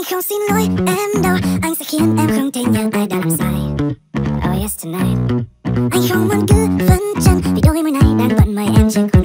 Anh không xin lỗi em đâu. Anh sẽ khiến em không thể nhận ai đã làm sai. Oh yes, tonight. Anh không muốn cứ vấn chân Vì đôi môi này đang bận mời em trên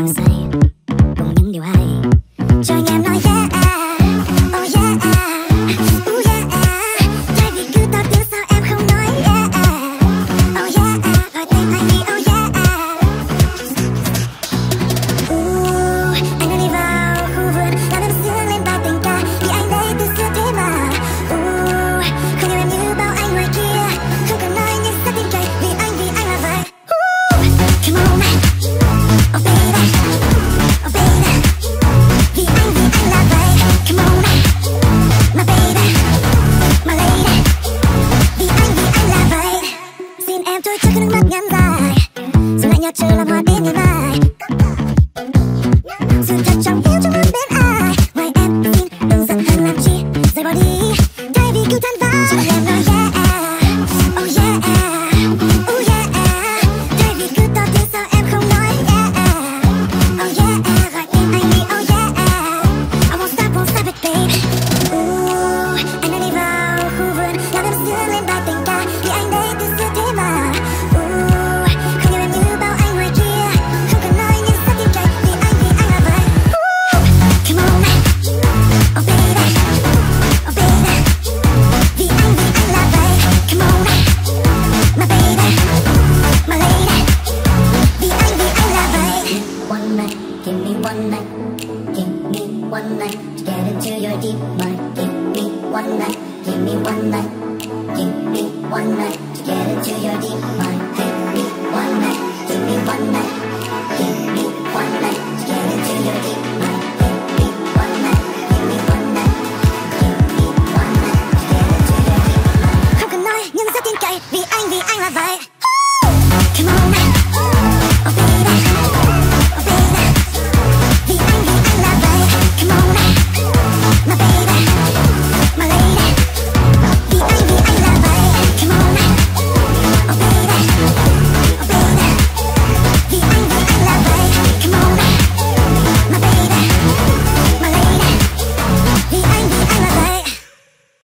nhạt trừ làm hòa đến ngày mai sự thật chẳng yêu cho hơn bên ai. Ngoài em tin, đừng giận hơn làm chi. Rời bỏ đi, thay vì cứ than vãn. one night, give me one night, give me one night. To get into your deep mind. Give me one night, give me one night, give me one night. To get into your deep mind.